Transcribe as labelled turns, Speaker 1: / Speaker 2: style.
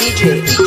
Speaker 1: DJ.